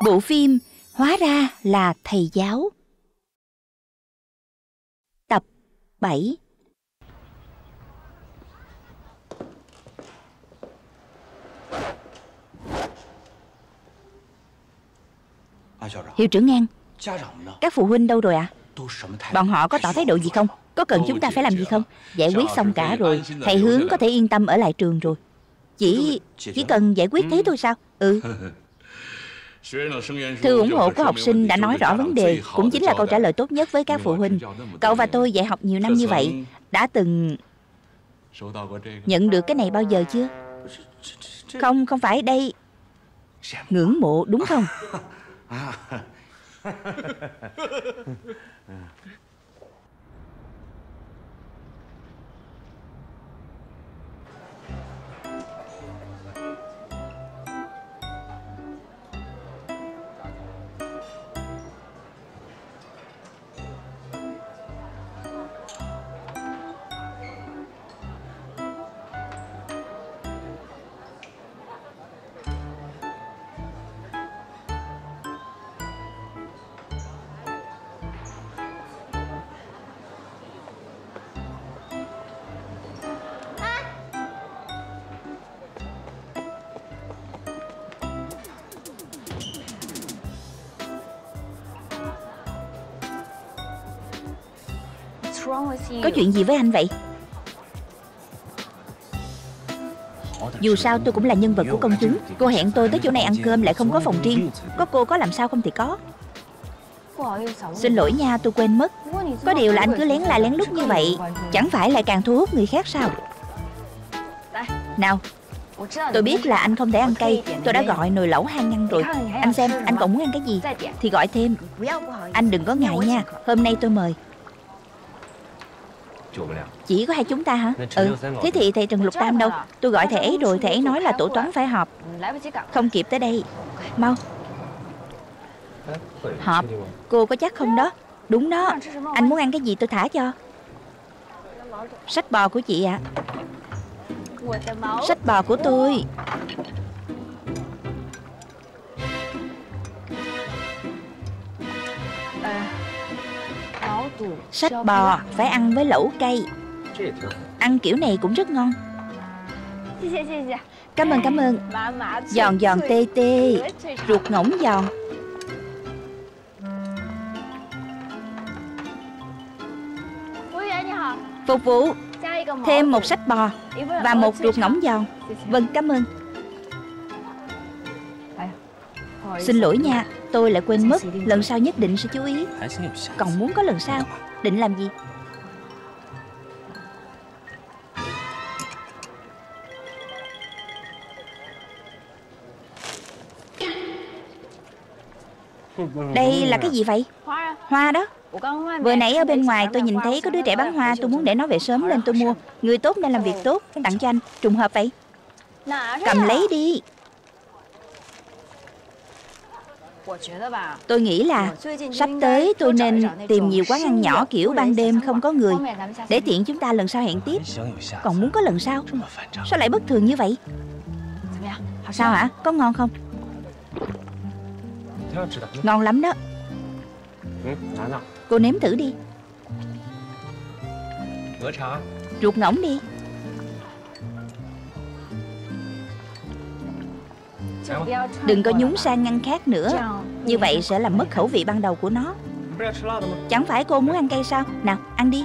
Bộ phim Hóa ra là thầy giáo Tập 7 Hiệu trưởng Ngang Các phụ huynh đâu rồi ạ? À? Bọn họ có tỏ thái độ gì không? Có cần chúng ta phải làm gì không? Giải quyết xong cả rồi, Thầy hướng có thể yên tâm ở lại trường rồi Chỉ chỉ cần giải quyết thế thôi sao? Ừ Thư ủng hộ của học sinh đã nói rõ vấn đề Cũng chính là câu trả lời tốt nhất với các phụ huynh Cậu và tôi dạy học nhiều năm như vậy Đã từng nhận được cái này bao giờ chưa? Không, không phải đây Ngưỡng mộ đúng không? Có chuyện gì với anh vậy? Dù sao tôi cũng là nhân vật của công chúng. Cô hẹn tôi tới chỗ này ăn cơm lại không có phòng riêng. Có cô có làm sao không thì có. Xin lỗi nha tôi quên mất. Có điều là anh cứ lén la lén lút như vậy. Chẳng phải lại càng thu hút người khác sao? Nào Tôi biết là anh không thể ăn cay. Tôi đã gọi nồi lẩu hai ngăn rồi. Anh xem anh còn muốn ăn cái gì? Thì gọi thêm. Anh đừng có ngại nha. Hôm nay tôi mời chỉ có hai chúng ta hả? Ừ. Thế thì thầy Trần Lục Tam đâu? Tôi gọi thầy ấy rồi Thầy ấy nói là tổ toán phải họp. Không kịp tới đây. Mau. Họp. Cô có chắc không đó? Đúng đó. Anh muốn ăn cái gì tôi thả cho. Sách bò của chị ạ. À. Sách bò của tôi. Sách bò phải ăn với lẩu cay Ăn kiểu này cũng rất ngon. Cảm ơn cảm ơn. Giòn giòn, tê tê. Ruột ngỗng giòn. Phục vụ Thêm một sách bò Và một ruột ngỗng giòn. Vâng cảm ơn. Xin lỗi nha, Tôi lại quên mất, Lần sau nhất định sẽ chú ý. Còn muốn có lần sau, Định làm gì? Đây là cái gì vậy? Hoa đó. Vừa nãy ở bên ngoài tôi nhìn thấy có đứa trẻ bán hoa, Tôi muốn để nó về sớm nên tôi mua. Người tốt nên làm việc tốt Tặng cho anh. Trùng hợp vậy. Cầm lấy đi. Tôi nghĩ là sắp tới tôi nên tìm nhiều quán ăn nhỏ kiểu ban đêm không có người. Để tiện chúng ta lần sau hẹn tiếp. Còn muốn có lần sau? Sao lại bất thường như vậy? Sao hả? Có ngon không? Ngon lắm đó. Cô nếm thử đi. Ruột ngỗng đi. Đừng có nhúng sang ngăn khác nữa. Như vậy sẽ làm mất khẩu vị ban đầu của nó. Chẳng phải cô muốn ăn cây sao? Nào ăn đi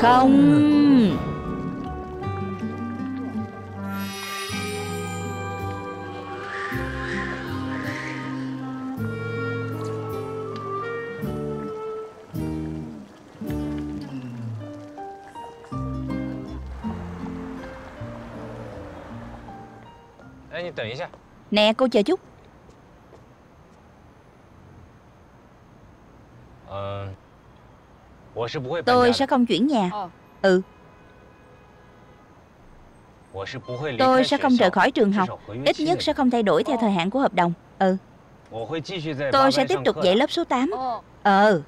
Không? Nè cô chờ chút Tôi sẽ không chuyển nhà. Ừ. Tôi sẽ không rời khỏi trường học. Ít nhất sẽ không thay đổi theo thời hạn của hợp đồng. Ừ. Tôi sẽ tiếp tục dạy lớp số 8 Ờ.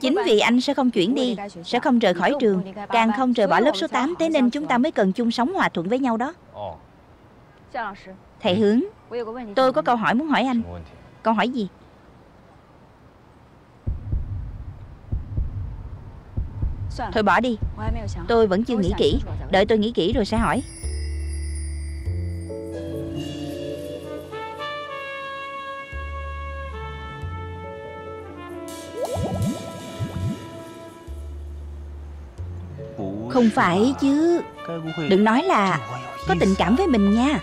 Chính vì anh sẽ không chuyển đi Sẽ không rời khỏi trường Càng không rời bỏ lớp số 8 Thế nên chúng ta mới cần chung sống hòa thuận với nhau đó. Thầy Hướng Tôi có câu hỏi muốn hỏi anh. Câu hỏi gì Thôi bỏ đi. Tôi vẫn chưa nghĩ kỹ. Đợi tôi nghĩ kỹ rồi sẽ hỏi. Không phải chứ. Đừng nói là Có tình cảm với mình nha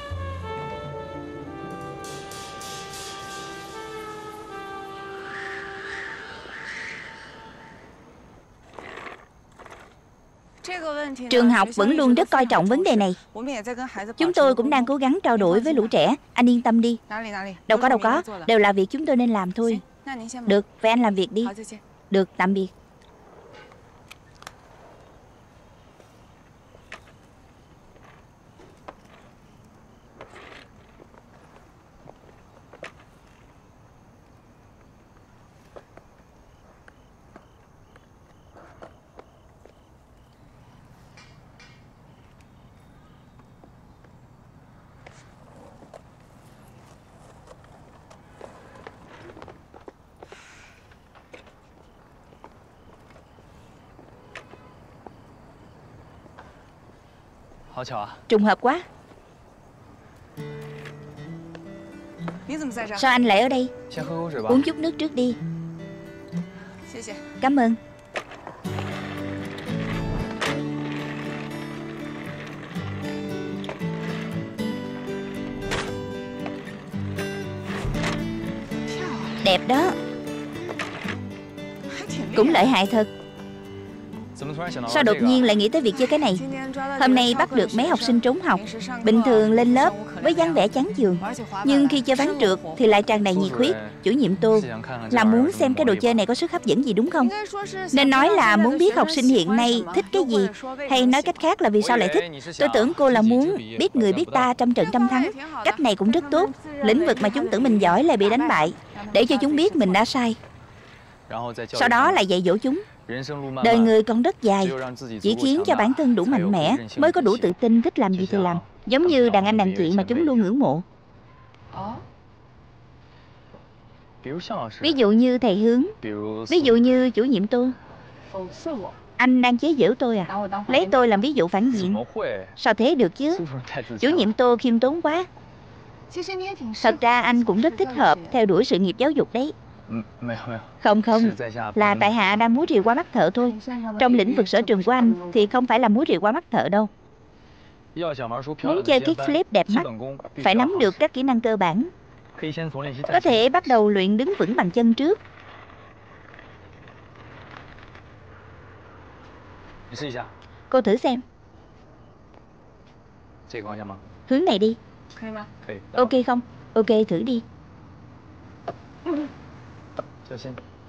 Trường học vẫn luôn rất coi trọng vấn đề này. Chúng tôi cũng đang cố gắng trao đổi với lũ trẻ. Anh yên tâm đi. Đâu có đâu có. Đều là việc chúng tôi nên làm thôi. Được, vậy anh làm việc đi. Được, tạm biệt. Trùng hợp quá. Sao anh lại ở đây? Uống chút nước trước đi. Cảm ơn. Đẹp đó. Cũng lợi hại thật Sao đột nhiên lại nghĩ tới việc chơi cái này? Hôm nay bắt được mấy học sinh trốn học Bình thường lên lớp với dáng vẻ chán chường. Nhưng khi chơi ván trượt thì lại tràn đầy nhiệt huyết Chủ nhiệm Tô Là muốn xem cái đồ chơi này có sức hấp dẫn gì đúng không? Nên nói là muốn biết học sinh hiện nay thích cái gì Hay nói cách khác là vì sao lại thích? Tôi tưởng cô là muốn biết người biết ta trăm trận trăm thắng. Cách này cũng rất tốt. Lĩnh vực mà chúng tưởng mình giỏi lại bị đánh bại. Để cho chúng biết mình đã sai. Sau đó lại dạy dỗ chúng Đời người còn rất dài. Chỉ khiến cho bản thân đủ mạnh mẽ Mới có đủ tự tin thích làm gì thì làm. Giống như đàn anh đàn chuyện mà chúng luôn ngưỡng mộ. Ví dụ như thầy Hướng. Ví dụ như chủ nhiệm tôi. Anh đang chế giễu tôi à? Lấy tôi làm ví dụ phản diện. Sao thế được chứ? Chủ nhiệm tôi khiêm tốn quá. Thật ra anh cũng rất thích hợp Theo đuổi sự nghiệp giáo dục đấy không không. Là tại hạ đang múa rìu qua mắt thợ thôi. Trong lĩnh vực sở trường của anh Thì không phải là múa rìu qua mắt thợ đâu. Muốn chơi kickflip đẹp mắt Phải nắm được các kỹ năng cơ bản. Có thể bắt đầu luyện đứng vững bằng chân trước. Cô thử xem. Hướng này đi. Ok không? Ok thử đi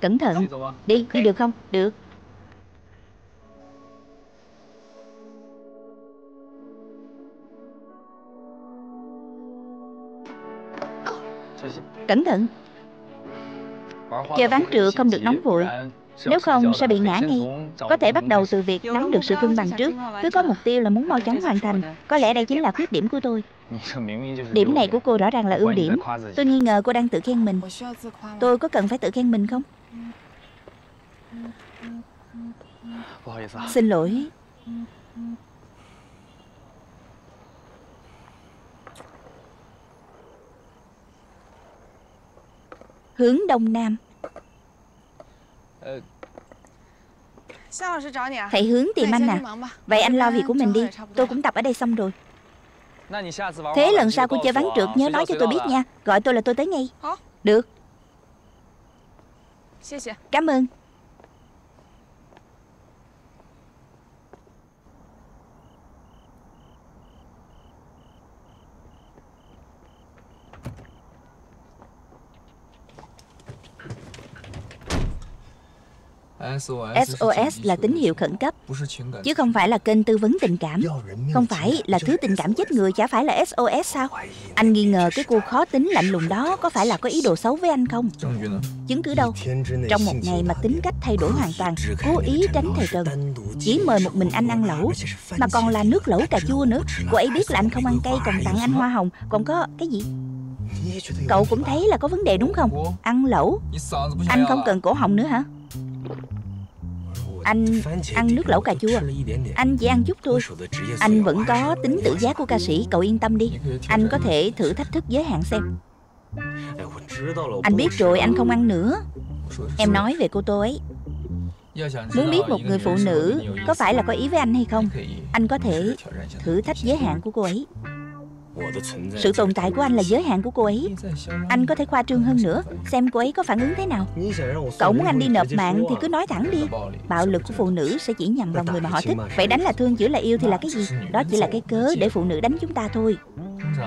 Cẩn thận. Đi, đi được không? Được. Cẩn thận. Chơi ván trượt không được nóng vội Nếu không sẽ bị ngã ngay. Có thể bắt đầu từ việc nắm được sự cân bằng trước. Cứ có mục tiêu là muốn mau chóng hoàn thành. Có lẽ đây chính là khuyết điểm của tôi. Điểm này của cô rõ ràng là ưu điểm. Tôi nghi ngờ cô đang tự khen mình. Tôi có cần phải tự khen mình không? Xin lỗi. Hướng Đông Nam Thầy hướng tìm anh à. Vậy anh lo việc của mình đi. Tôi cũng tập ở đây xong rồi. Thế lần sau cô chơi ván trượt nhớ nói cho tôi biết nha. Gọi tôi là tôi tới ngay. Được. Cảm ơn SOS là tín hiệu khẩn cấp Chứ không phải là kênh tư vấn tình cảm Không phải là thứ tình cảm chết người Chả phải là SOS sao Anh nghi ngờ cái cô khó tính lạnh lùng đó Có phải là có ý đồ xấu với anh không Chứng cứ đâu Trong một ngày mà tính cách thay đổi hoàn toàn Cố ý tránh thầy Trần Chỉ mời một mình anh ăn lẩu Mà còn là nước lẩu cà chua nữa Cô ấy biết là anh không ăn cay Còn tặng anh hoa hồng Còn có cái gì Cậu cũng thấy là có vấn đề đúng không Ăn lẩu Anh không cần cổ họng nữa hả Anh ăn nước lẩu cà chua. Anh chỉ ăn chút thôi. Anh vẫn có tính tự giác của ca sĩ. Cậu yên tâm đi. Anh có thể thử thách thức giới hạn xem. Anh biết rồi anh không ăn nữa. Em nói về cô Tô ấy. Muốn biết một người phụ nữ Có phải là có ý với anh hay không? Anh có thể thử thách giới hạn của cô ấy sự tồn tại của anh là giới hạn của cô ấy. Anh có thể khoa trương hơn nữa Xem cô ấy có phản ứng thế nào. Cậu muốn anh đi nộp mạng thì cứ nói thẳng đi. Bạo lực của phụ nữ sẽ chỉ nhằm vào người mà họ thích. Vậy đánh là thương chữa là yêu thì là cái gì? Đó chỉ là cái cớ để phụ nữ đánh chúng ta thôi.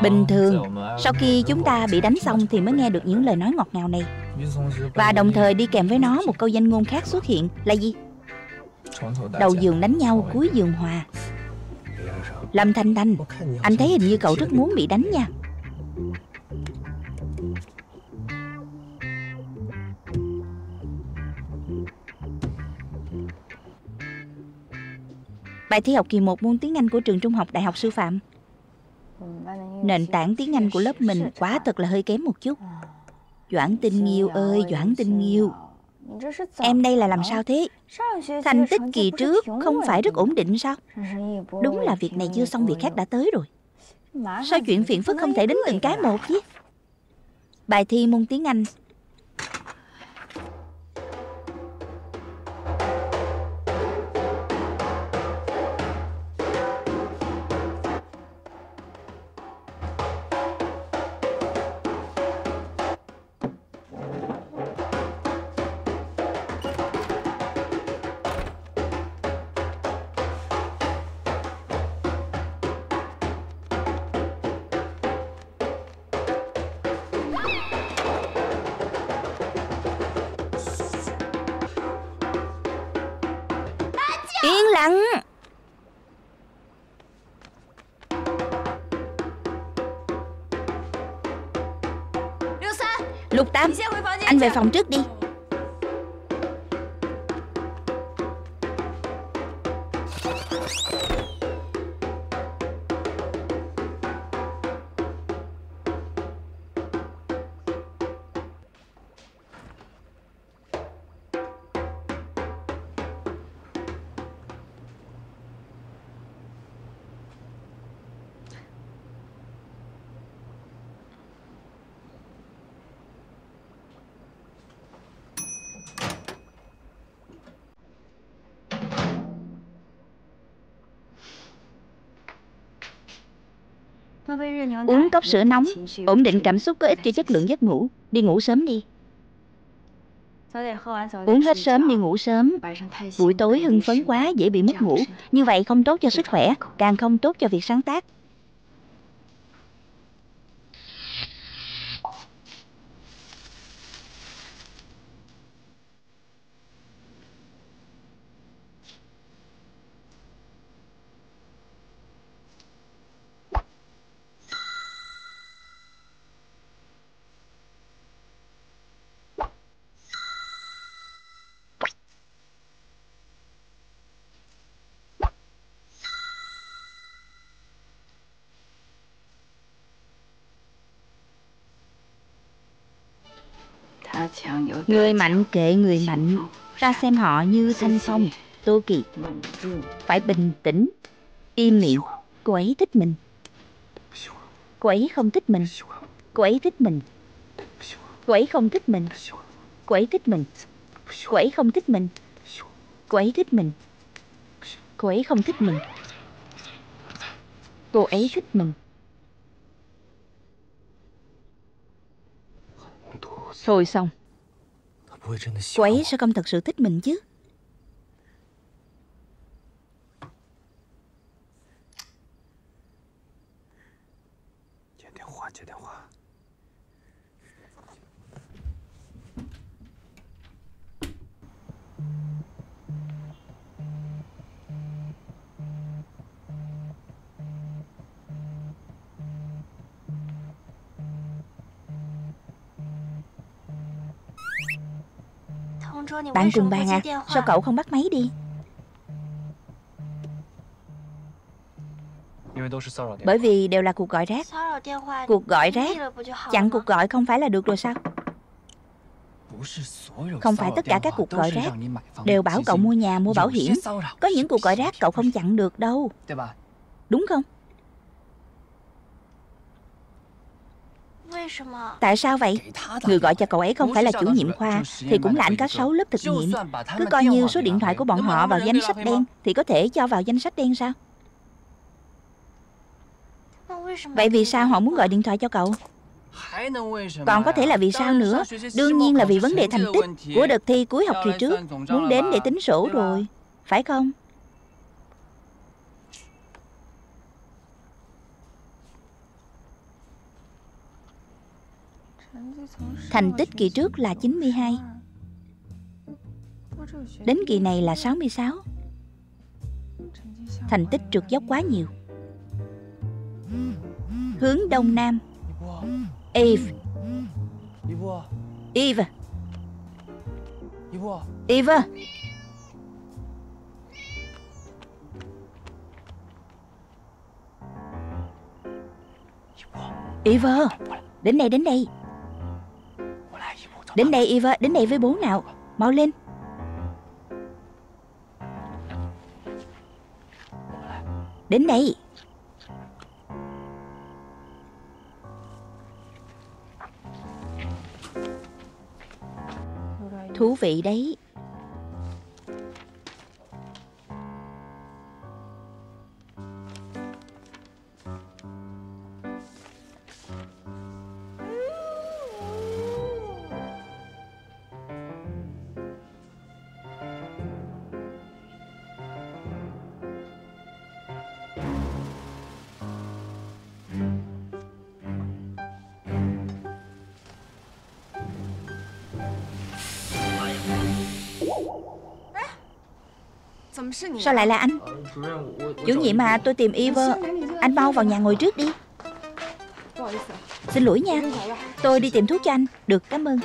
Bình thường Sau khi chúng ta bị đánh xong Thì mới nghe được những lời nói ngọt ngào này. Và đồng thời đi kèm với nó Một câu danh ngôn khác xuất hiện là gì? Đầu giường đánh nhau cuối giường hòa Lâm Thanh Thanh Anh thấy hình như cậu rất muốn bị đánh nha. Bài thi học kỳ 1 môn tiếng Anh của trường trung học Đại học Sư phạm. Nền tảng tiếng Anh của lớp mình quá thật là hơi kém một chút. Doãn Tinh Nghiêu ơi, Doãn Tinh Nghiêu. Em đây là làm sao thế？Thành tích kỳ trước không phải rất ổn định sao Đúng là việc này chưa xong việc khác đã tới rồi。Sao chuyện phiền phức không thể đến từng cái một chứ Bài thi môn tiếng Anh về phòng trước đi. Uống cốc sữa nóng, Ổn định cảm xúc có ích cho chất lượng giấc ngủ. Đi ngủ sớm đi. Uống hết sớm đi ngủ sớm. Buổi tối hưng phấn quá, dễ bị mất ngủ. Như vậy không tốt cho sức khỏe, Càng không tốt cho việc sáng tác. Người mạnh kệ người mạnh. Ra xem họ như Thanh Phong, Tô Kỳ Phải bình tĩnh Im miệng. Cô ấy thích mình. Cô ấy không thích mình. Cô ấy thích mình. Cô ấy không thích mình. Cô ấy thích mình. Cô ấy không thích mình. Cô ấy thích mình. Cô ấy không thích mình. Cô ấy thích mình. Thôi xong. Cô ấy sẽ không thật sự thích mình chứ Bạn cùng bàn à Sao cậu không bắt máy đi? Bởi vì đều là cuộc gọi rác. Cuộc gọi rác? Chặn cuộc gọi không phải là được rồi sao? Không phải tất cả các cuộc gọi rác Đều bảo cậu mua nhà mua bảo hiểm. Có những cuộc gọi rác cậu không chặn được đâu. Đúng không Tại sao vậy? Người gọi cho cậu ấy không phải là chủ nhiệm khoa Thì cũng là anh cá sấu lớp thực nghiệm Cứ coi như số điện thoại của bọn họ vào danh sách đen Thì có thể cho vào danh sách đen sao? Vậy vì sao họ muốn gọi điện thoại cho cậu? Còn có thể là vì sao nữa Đương nhiên là vì vấn đề thành tích Của đợt thi cuối học kỳ trước Muốn đến để tính sổ rồi Phải không? Thành tích kỳ trước là 92 Đến kỳ này là 66 Thành tích trượt dốc quá nhiều. Hướng đông nam. Eve. Eve. Eve. Eva Đến đây đến đây. Đến đây, Eva, Đến đây với bố nào? Mau lên. Đến đây. Thú vị đấy. Sao lại là anh? Chủ nhiệm à tôi tìm Eva. Anh mau vào nhà ngồi trước đi. Xin lỗi. Nha. Tôi đi tìm thuốc cho anh. Được cảm ơn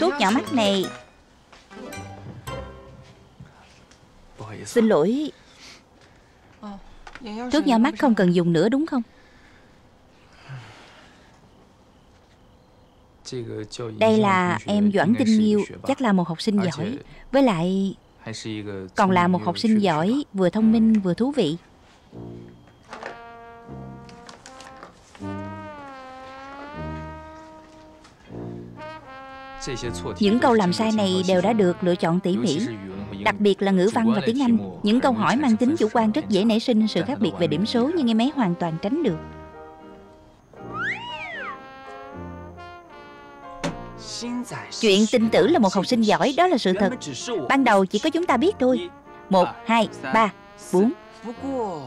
Tốt nhỏ mắt này. Xin lỗi. Thuốc nhỏ mắt không cần dùng nữa, đúng không? Đây là em Doãn Tinh Nghiêu, Chắc là một học sinh giỏi. Với lại, Còn là một học sinh giỏi, Vừa thông minh, vừa thú vị. Những câu làm sai này đều đã được lựa chọn tỉ mỉ. Đặc biệt là ngữ văn và tiếng Anh. Những câu hỏi mang tính chủ quan rất dễ nảy sinh sự khác biệt về điểm số Nhưng em ấy hoàn toàn tránh được. Chuyện tinh tử là một học sinh giỏi Đó là sự thật. Ban đầu chỉ có chúng ta biết thôi. Một, hai, ba, bốn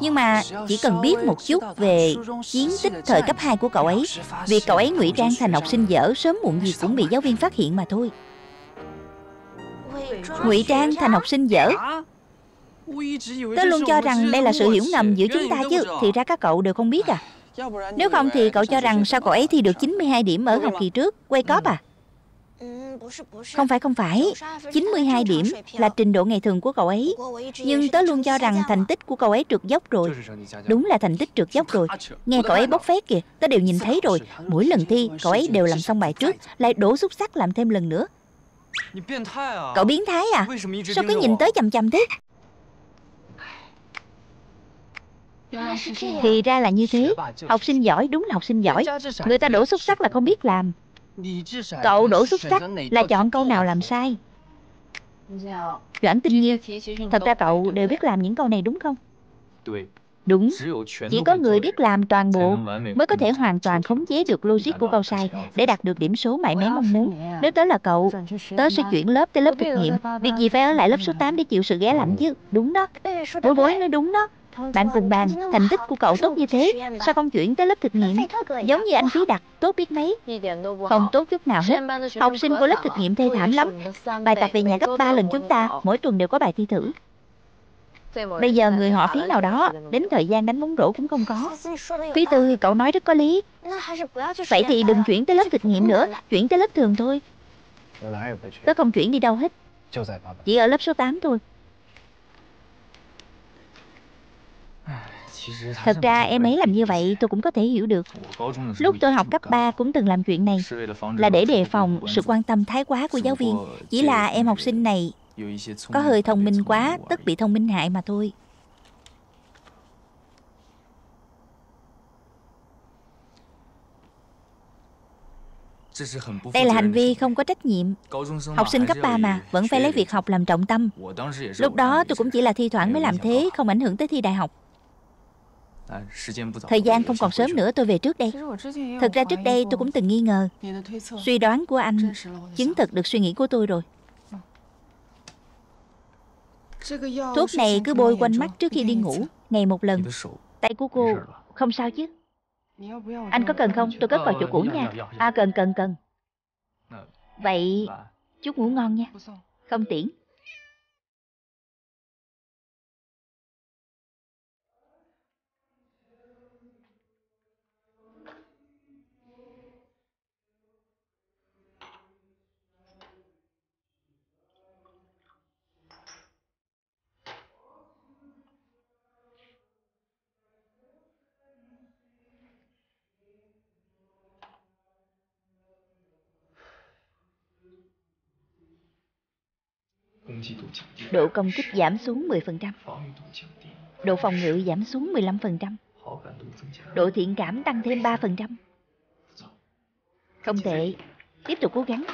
nhưng mà chỉ cần biết một chút về chiến tích thời cấp 2 của cậu ấy, Việc cậu ấy ngụy trang thành học sinh dở Sớm muộn gì cũng bị giáo viên phát hiện mà thôi. Ngụy trang thành học sinh dở? Tớ luôn cho rằng đây là sự hiểu ngầm giữa chúng ta chứ, Thì ra các cậu đều không biết à. Nếu không thì cậu cho rằng sao cậu ấy thi được 92 điểm ở học kỳ trước, Quay cóp à? Không phải không phải. 92 điểm là trình độ ngày thường của cậu ấy. Nhưng tớ luôn cho rằng thành tích của cậu ấy trượt dốc rồi. Đúng là thành tích trượt dốc rồi. Nghe cậu ấy bốc phét kìa, Tớ đều nhìn thấy rồi. Mỗi lần thi, cậu ấy đều làm xong bài trước, Lại đổ xúc sắc làm thêm lần nữa. Cậu biến thái à? Sao cứ nhìn tới chầm chầm thế? Thì ra là như thế. Học sinh giỏi, đúng là học sinh giỏi. Người ta đổ xúc sắc là không biết làm. Cậu đổ xuất sắc là chọn câu nào làm sai? Doãn tinh nhiên Thật ra cậu đều biết làm những câu này đúng không? Đúng, chỉ có người biết làm toàn bộ mới có thể hoàn toàn khống chế được logic của câu sai để đạt được điểm số mãi mém mong muốn. Nếu tớ là cậu, tớ sẽ chuyển lớp tới lớp thực nghiệm. Việc gì phải ở lại lớp số 8 để chịu sự ghé lạnh chứ? Đúng đó. Bối bối nói đúng đó. Bạn cùng bàn, thành tích của cậu tốt như thế, sao không chuyển tới lớp thực nghiệm? Giống như anh Phí Đặc, tốt biết mấy. Không tốt chút nào hết. Học sinh của lớp thực nghiệm thê thảm lắm. Bài tập về nhà gấp 3 lần chúng ta, mỗi tuần đều có bài thi thử. Bây giờ người họ phí nào đó Đến thời gian đánh bóng rổ cũng không có. Phí tư cậu nói rất có lý. Vậy thì đừng chuyển tới lớp thực nghiệm nữa Chuyển tới lớp thường thôi. Tớ không chuyển đi đâu hết. Chỉ ở lớp số 8 thôi Thật ra em ấy làm như vậy tôi cũng có thể hiểu được。Lúc tôi học cấp 3 cũng từng làm chuyện này Là để đề phòng sự quan tâm thái quá của giáo viên。Chỉ là em học sinh này có hơi thông minh quá Tất bị thông minh hại mà thôi。Đây là hành vi không có trách nhiệm。Học sinh cấp 3 mà Vẫn phải lấy việc học làm trọng tâm。Lúc đó tôi cũng chỉ là thi thoảng mới làm thế Không ảnh hưởng tới thi đại học Thời gian không còn sớm nữa tôi về trước đây. Thật ra trước đây tôi cũng từng nghi ngờ. Suy đoán của anh Chứng thực được suy nghĩ của tôi rồi. Thuốc này cứ bôi quanh mắt trước khi đi ngủ. Ngày một lần. Tay của cô không sao chứ. Anh có cần không? Tôi cất vào chỗ cũ nha. À cần cần cần. Vậy chúc ngủ ngon nha. Không tiễn Độ công kích giảm xuống 10%. Độ phòng ngự giảm xuống 15%. Độ thiện cảm tăng thêm 3%. Không tệ. Tiếp tục cố gắng.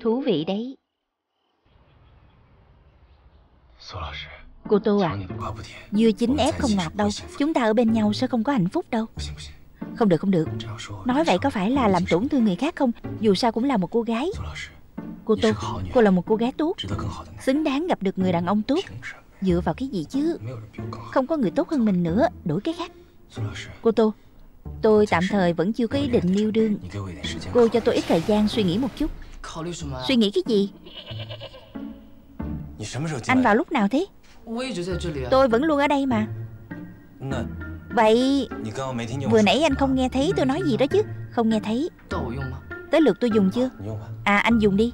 Thú vị đấy. Cô Tô à Dưa chín ép không ngọt đâu. Chúng ta ở bên nhau sẽ không có hạnh phúc đâu. Không được không được. Nói vậy có phải là làm tổn thương người khác không? Dù sao cũng là một cô gái. Cô Tô Cô là một cô gái tốt. Xứng đáng gặp được người đàn ông tốt. Dựa vào cái gì chứ? Không có người tốt hơn mình nữa. Đổi cái khác. Cô Tô Tôi tạm thời vẫn chưa có ý định liêu đương. Cô cho tôi ít thời gian suy nghĩ một chút. Suy nghĩ cái gì? Anh vào lúc nào thế Tôi vẫn luôn ở đây mà. Vậy Vừa nãy anh không nghe thấy tôi nói gì đó chứ. Không nghe thấy. Tới lượt tôi dùng chưa? À anh dùng đi.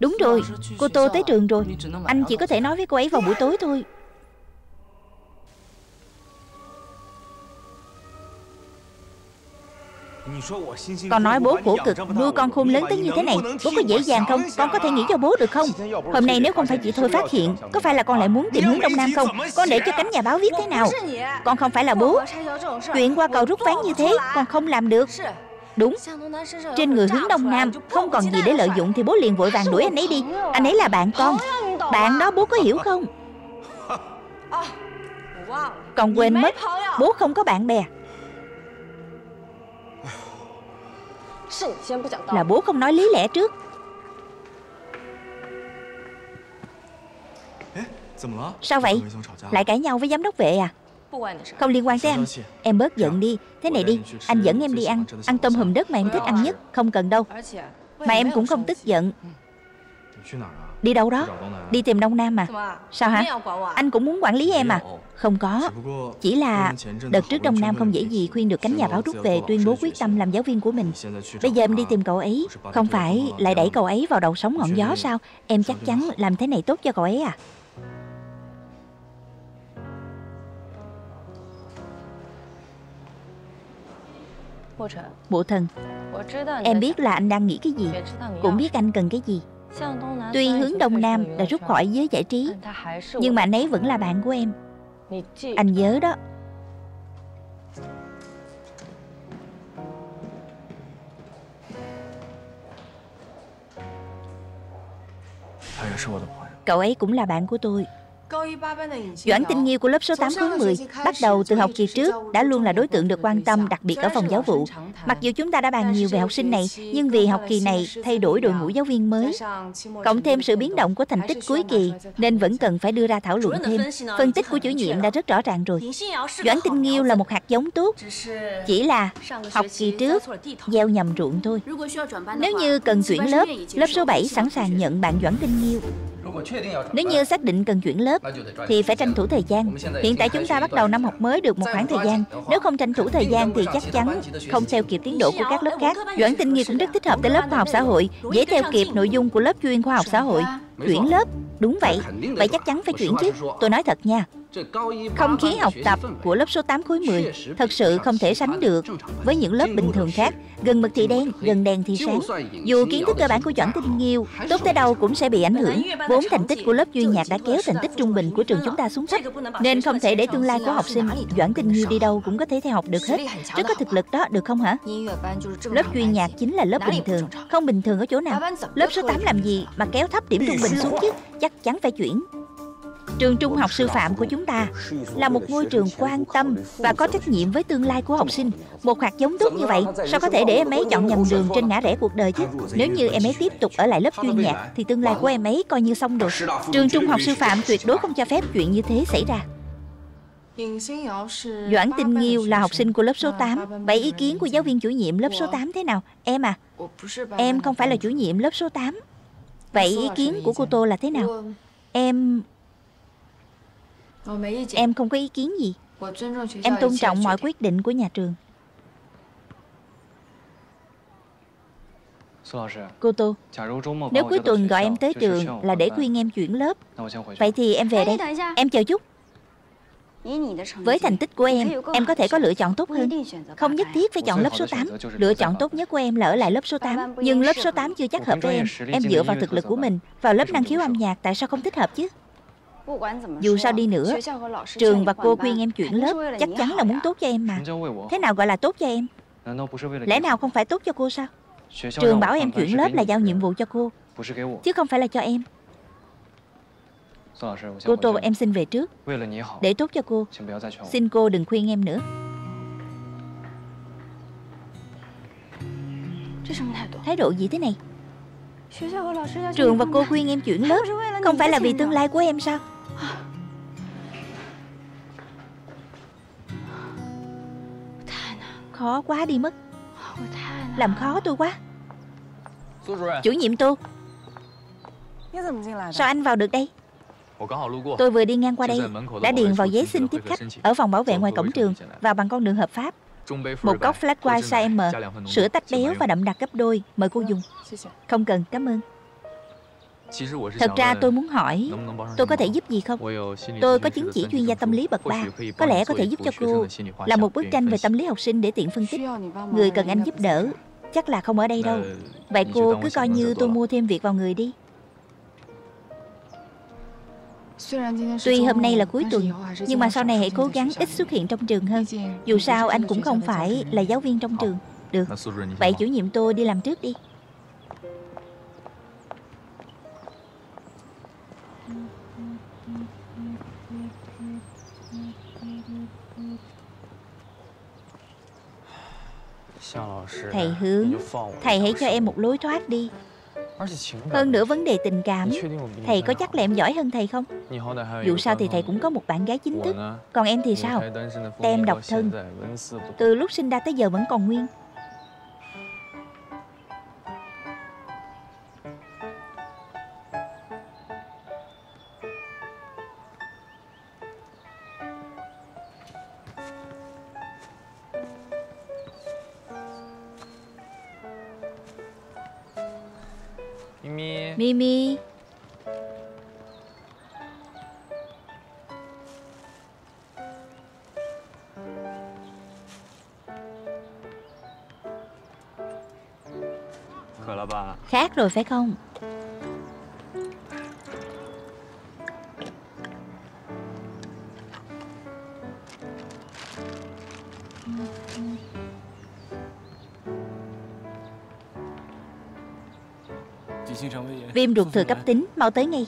Đúng rồi. Cô Tô tới trường rồi. Anh chỉ có thể nói với cô ấy vào buổi tối thôi Con nói bố khổ cực Nuôi con khôn lớn tới như thế này Bố có dễ dàng không? Con có thể nghĩ cho bố được không? Hôm nay nếu không phải chị Thôi phát hiện Có phải là con lại muốn tìm hướng Đông Nam không? Con để cho cánh nhà báo viết thế nào? Con không phải là bố. Chuyện qua cầu rút ván như thế Con không làm được. Đúng. Trên người hướng Đông Nam Không còn gì để lợi dụng Thì bố liền vội vàng đuổi anh ấy đi. Anh ấy là bạn con. Bạn đó bố có hiểu không? Con quên mất Bố không có bạn bè Là bố không nói lý lẽ trước. Sao vậy? Lại cãi nhau với giám đốc vệ à? Không liên quan tới anh. Em bớt giận đi. Thế này đi Anh dẫn em đi ăn. Ăn tôm hùm đất mà em thích ăn nhất. Không cần đâu. Mà em cũng không tức giận. Đi đâu đó? Đi tìm Đông Nam mà Sao hả? Anh cũng muốn quản lý em à không có. Chỉ là Đợt trước Đông Nam không dễ gì khuyên được cánh nhà báo rút về tuyên bố quyết tâm làm giáo viên của mình. Bây giờ em đi tìm cậu ấy. Không phải, lại đẩy cậu ấy vào đầu sóng ngọn gió sao? Em chắc chắn làm thế này tốt cho cậu ấy à? Bộ thần, Em biết là anh đang nghĩ cái gì, Cũng biết anh cần cái gì. Tuy hướng Đông Nam đã rút khỏi giới giải trí, Nhưng mà anh ấy vẫn là bạn của em. Anh nhớ đó. Cậu ấy cũng là bạn của tôi Doãn Tinh Nghiêu của lớp số 8 khối 10 Bắt đầu từ học kỳ trước Đã luôn là đối tượng được quan tâm đặc biệt ở phòng giáo vụ. Mặc dù chúng ta đã bàn nhiều về học sinh này Nhưng vì học kỳ này thay đổi đội ngũ giáo viên mới Cộng thêm sự biến động của thành tích cuối kỳ Nên vẫn cần phải đưa ra thảo luận thêm. Phân tích của chủ nhiệm đã rất rõ ràng rồi. Doãn Tinh Nghiêu là một hạt giống tốt Chỉ là học kỳ trước Gieo nhầm ruộng thôi. Nếu như cần chuyển lớp Lớp số 7 sẵn sàng nhận bạn Doãn Tinh Nghiêu. Nếu như xác định cần chuyển lớp Thì phải tranh thủ thời gian Hiện tại chúng ta bắt đầu năm học mới được một khoảng thời gian Nếu không tranh thủ thời gian thì chắc chắn Không theo kịp tiến độ của các lớp khác Doãn Tinh Nghi cũng rất thích hợp tới lớp khoa học xã hội Dễ theo kịp nội dung của lớp chuyên khoa học xã hội Chuyển lớp Đúng vậy Vậy chắc chắn phải chuyển chứ Tôi nói thật nha không khí học tập của lớp số 8 khối 10 thật sự không thể sánh được với những lớp bình thường khác. Gần mực thì đen, gần đèn thì sáng. Dù kiến thức cơ bản của Doãn Tinh Nghiêu tốt tới đâu cũng sẽ bị ảnh hưởng. Vốn thành tích của lớp duy nhạc đã kéo thành tích trung bình của trường chúng ta xuống thấp, nên không thể để tương lai của học sinh Doãn Tinh Nghiêu đi đâu cũng có thể theo học được hết. Rất có thực lực đó, được không hả? Lớp duy nhạc chính là lớp bình thường, không bình thường ở chỗ nào. Lớp số 8 làm gì mà kéo thấp điểm trung bình xuống chứ? Chắc chắn phải chuyển. Trường trung học sư phạm của chúng ta là một ngôi trường quan tâm và có trách nhiệm với tương lai của học sinh. Một hạt giống tốt như vậy, sao có thể để em ấy chọn nhầm đường trên ngã rẽ cuộc đời chứ? Nếu như em ấy tiếp tục ở lại lớp chuyên nhạc, thì tương lai của em ấy coi như xong rồi. Trường trung học sư phạm tuyệt đối không cho phép chuyện như thế xảy ra. Doãn Tinh Nghiêu là học sinh của lớp số 8 Vậy ý kiến của giáo viên chủ nhiệm lớp số 8 thế nào? Em à Em không phải là chủ nhiệm lớp số 8 Vậy ý kiến của cô Tô là thế nào? Em Em không có ý kiến gì. Em tôn trọng mọi quyết định của nhà trường. Cô Tô, Nếu cuối tuần gọi em tới trường Là để khuyên em chuyển lớp. Vậy thì em về đây. Em chờ chút với thành tích của em, em có thể có lựa chọn tốt hơn. Không nhất thiết phải chọn lớp số 8. Lựa chọn tốt nhất của em là ở lại lớp số 8. Nhưng lớp số 8 chưa chắc hợp với em. Em dựa vào thực lực của mình. Vào lớp năng khiếu âm nhạc tại sao không thích hợp chứ? Dù sao đi nữa Trường và cô khuyên em chuyển lớp Chắc chắn là muốn tốt cho em mà Thế nào gọi là tốt cho em Lẽ nào không phải tốt cho cô sao Trường bảo em chuyển lớp là giao nhiệm vụ cho cô Chứ không phải là cho em Cô Tô em xin về trước. Để tốt cho cô. Xin cô đừng khuyên em nữa. Thái độ gì thế này? Trường và cô khuyên em chuyển lớp Không phải là vì tương lai của em sao? Khó quá đi mất. Làm khó tôi quá. Chủ nhiệm Tô Sao anh vào được đây Tôi vừa đi ngang qua đây. Đã điền vào giấy xin tiếp khách Ở phòng bảo vệ ngoài cổng trường Vào bằng con đường hợp pháp. Một cốc flat white size M Sữa tách béo và đậm đặc gấp đôi. Mời cô dùng. Không cần, cảm ơn. Thật ra tôi muốn hỏi Tôi có thể giúp gì không？Tôi có chứng chỉ chuyên gia tâm lý bậc 3 Có lẽ có thể giúp cho cô Là một bức tranh về tâm lý học sinh để tiện phân tích. Người cần anh giúp đỡ. Chắc là không ở đây đâu. Vậy cô cứ coi như tôi mua thêm việc vào người đi Tuy hôm nay là cuối tuần Nhưng mà sau này hãy cố gắng ít xuất hiện trong trường hơn. Dù sao anh cũng không phải là giáo viên trong trường. Được Vậy chủ nhiệm tôi đi làm trước đi. Thầy hướng Thầy hãy cho em một lối thoát đi Hơn nữa vấn đề tình cảm Thầy có chắc là em giỏi hơn thầy không? Dù sao thì thầy cũng có một bạn gái chính thức. Còn em thì sao? Tem độc thân. Từ lúc sinh ra tới giờ vẫn còn nguyên Mimi. Khát rồi phải không? Viêm ruột thừa cấp tính, Mau tới ngay.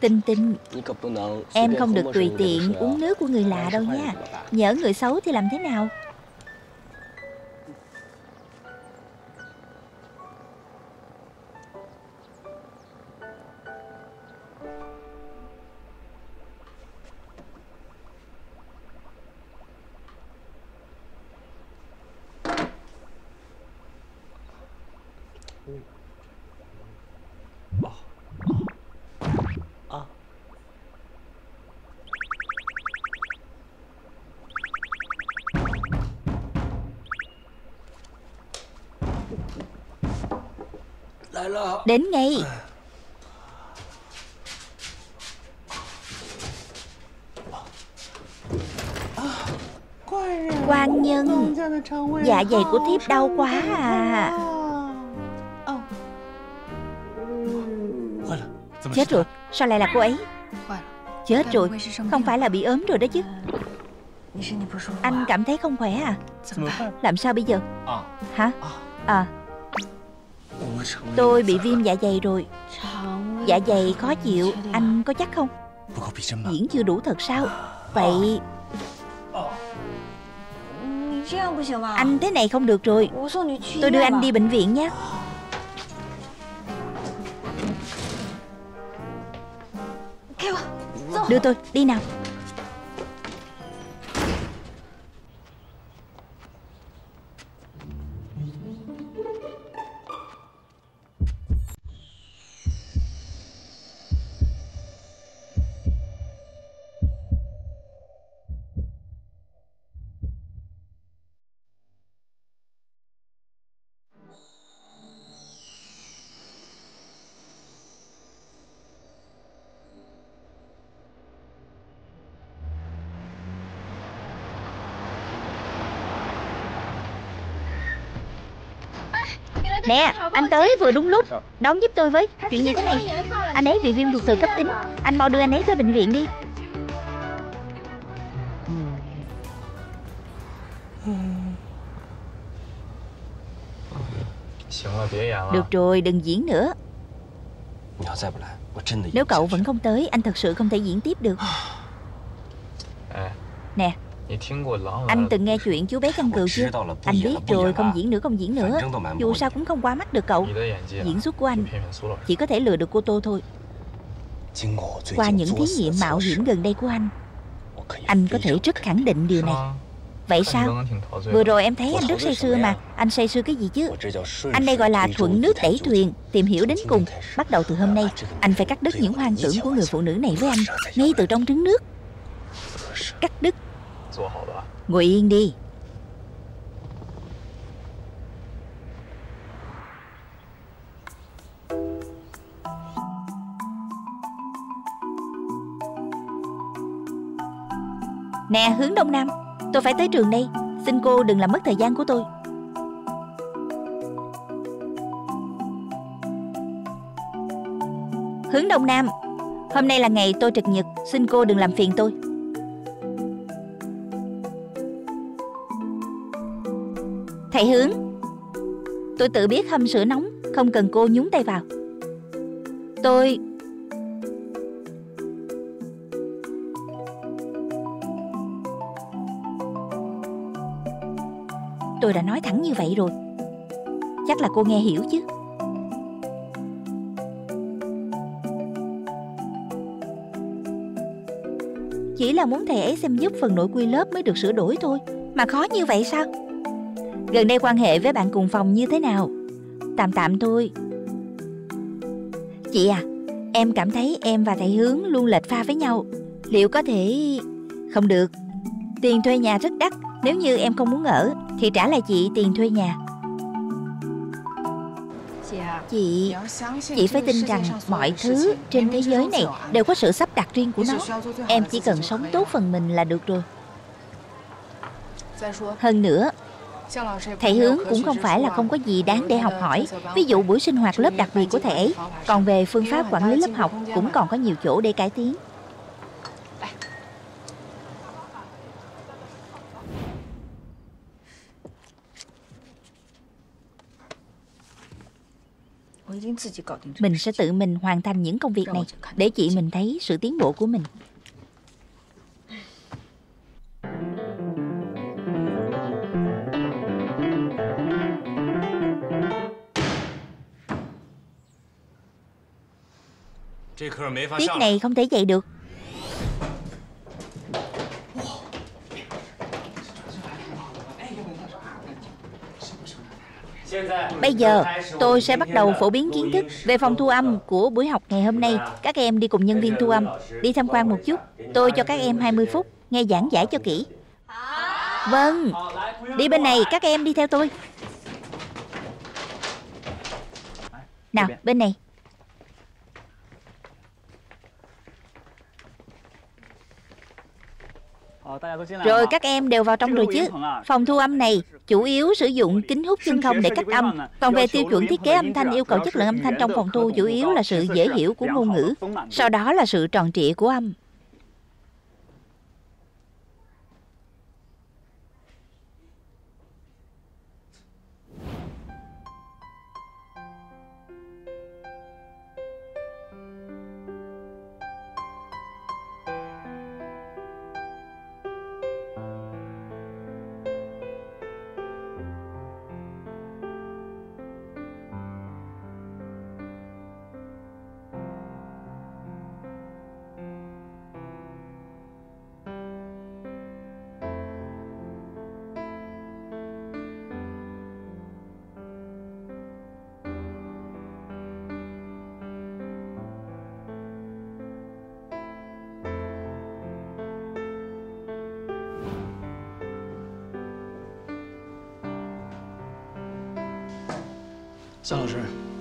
Tinh tinh Em không được tùy tiện uống nước của người lạ đâu nha. Nhỡ người xấu thì làm thế nào? Đến ngay. Quan nhân Dạ dày của thiếp đau quá à. Chết rồi, Sao lại là cô ấy? Chết rồi, Không phải là bị ốm rồi đó chứ. Anh cảm thấy không khỏe à? Làm sao bây giờ? Hả? À. Tôi bị viêm dạ dày rồi. Dạ dày khó chịu, Anh có chắc không? Diễn chưa đủ thật sao? Vậy Anh thế này không được rồi. Tôi đưa anh đi bệnh viện nhé. Đưa tôi, đi nào. Nè anh tới vừa đúng lúc. Đón giúp tôi với. Chuyện như thế này. Anh ấy bị viêm ruột thừa cấp tính. Anh mau đưa anh ấy tới bệnh viện đi. Được rồi đừng diễn nữa. Nếu cậu vẫn không tới Anh thật sự không thể diễn tiếp được anh từng nghe chuyện chú bé chăn cừu chưa? Anh biết rồi không diễn nữa không diễn nữa. Dù sao cũng không qua mắt được cậu. Diễn xuất của anh Chỉ có thể lừa được cô Tô thôi. Qua những thí nghiệm mạo hiểm gần đây của anh Anh có thể rất khẳng định điều này. Vậy sao? Vừa rồi em thấy anh rất say sưa mà. Anh say sưa cái gì chứ? Anh đây gọi là thuận nước đẩy thuyền Tìm hiểu đến cùng. Bắt đầu từ hôm nay Anh phải cắt đứt những hoang tưởng của người phụ nữ này với anh Ngay từ trong trứng nước. Cắt đứt Ngồi yên đi. Nè, hướng đông nam. Tôi phải tới trường đây. Xin cô đừng làm mất thời gian của tôi. Hướng đông nam. Hôm nay là ngày tôi trực nhật. Xin cô đừng làm phiền tôi. Thầy Hướng. Tôi tự biết hâm sữa nóng, Không cần cô nhúng tay vào. Tôi Tôi đã nói thẳng như vậy rồi. Chắc là cô nghe hiểu chứ. Chỉ là muốn thầy ấy xem giúp phần nội quy lớp mới được sửa đổi thôi. Mà khó như vậy sao? Gần đây quan hệ với bạn cùng phòng như thế nào? Tạm tạm thôi. Chị à Em cảm thấy em và thầy Hướng luôn lệch pha với nhau. Liệu có thể... Không được. Tiền thuê nhà rất đắt. Nếu như em không muốn ở Thì trả lại chị tiền thuê nhà. Chị Chị phải tin rằng mọi thứ trên thế giới này Đều có sự sắp đặt riêng của nó. Em chỉ cần sống tốt phần mình là được rồi. Hơn nữa Thầy hướng cũng không phải là không có gì đáng để học hỏi. Ví dụ buổi sinh hoạt lớp đặc biệt của thầy ấy. Còn về phương pháp quản lý lớp học Cũng còn có nhiều chỗ để cải tiến. Mình sẽ tự mình hoàn thành những công việc này Để chị mình thấy sự tiến bộ của mình. Tiết này không thể dạy được. Bây giờ tôi sẽ bắt đầu phổ biến kiến thức về phòng thu âm của buổi học ngày hôm nay. Các em đi cùng nhân viên thu âm. Đi tham quan một chút. Tôi cho các em 20 phút Nghe giảng giải cho kỹ. Vâng. Đi bên này các em đi theo tôi. Nào bên này Rồi các em đều vào trong rồi chứ. Phòng thu âm này chủ yếu sử dụng kính hút chân không để cách âm. Còn về tiêu chuẩn thiết kế âm thanh yêu cầu chất lượng âm thanh trong phòng thu chủ yếu là sự dễ hiểu của ngôn ngữ. Sau đó là sự tròn trịa của âm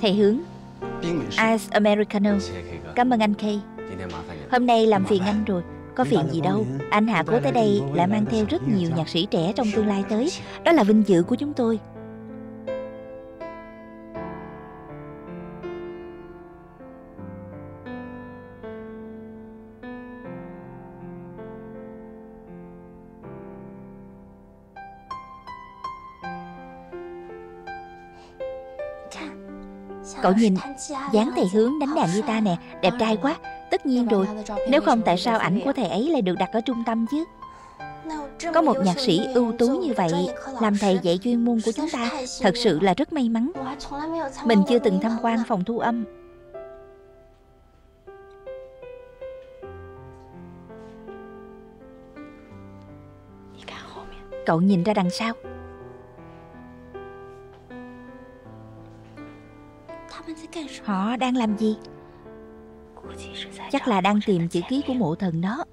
Thầy Hướng。Ice Americano Cảm ơn anh Kay Hôm nay làm phiền anh rồi. Có phiền gì đâu. Anh Hạ Cố tới đây lại mang theo rất nhiều nhạc sĩ trẻ trong tương lai tới. Đó là vinh dự của chúng tôi Cậu nhìn dáng thầy hướng đánh đàn guitar nè Đẹp trai quá. Tất nhiên rồi Nếu không tại sao ảnh của thầy ấy lại được đặt ở trung tâm chứ? Có một nhạc sĩ ưu tú như vậy Làm thầy dạy chuyên môn của chúng ta Thật sự là rất may mắn. Mình chưa từng tham quan phòng thu âm. Cậu nhìn ra đằng sau Họ đang làm gì? Chắc là đang tìm chữ ký của mộ thần đó.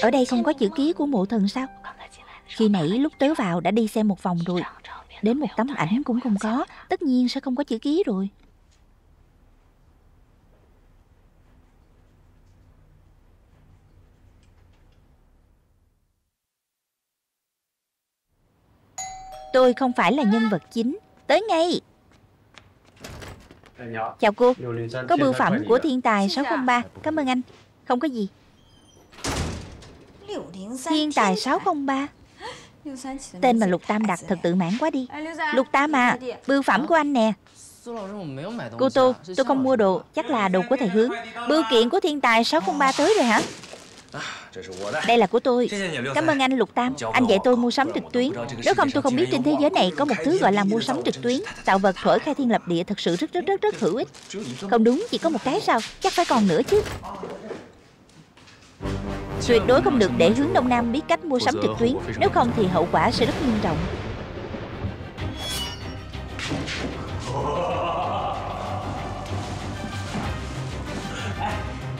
Ở đây không có chữ ký của mộ thần sao? Khi nãy lúc tớ vào đã đi xem một vòng rồi. Đến một tấm ảnh cũng không có. Tất nhiên sẽ không có chữ ký rồi. Tôi không phải là nhân vật chính. Tới ngay. Chào cô. Có bưu phẩm của thiên tài 603 Cảm ơn anh. Không có gì. Thiên tài 603 Tên mà Lục Tam đặt thật tự mãn quá đi. Lục Tam à Bưu phẩm của anh nè. Cô Tô Tôi không mua đồ. Chắc là đồ của thầy Hướng. Bưu kiện của thiên tài 603 tới rồi hả đây là của tôi. Cảm ơn anh Lục Tam. Anh dạy tôi mua sắm trực tuyến. Nếu không tôi không biết trên thế giới này Có một thứ gọi là mua sắm trực tuyến. Tạo vật thổi khai thiên lập địa Thật sự rất rất rất rất hữu ích. Không đúng chỉ có một cái sao Chắc phải còn nữa chứ. Tuyệt đối không được để hướng Đông Nam biết cách mua sắm trực tuyến. Nếu không? thì hậu quả sẽ rất nghiêm trọng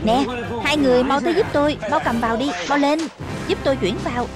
Nè, hai người mau tới giúp tôi Mau cầm vào đi, mau lên. Giúp tôi chuyển vào.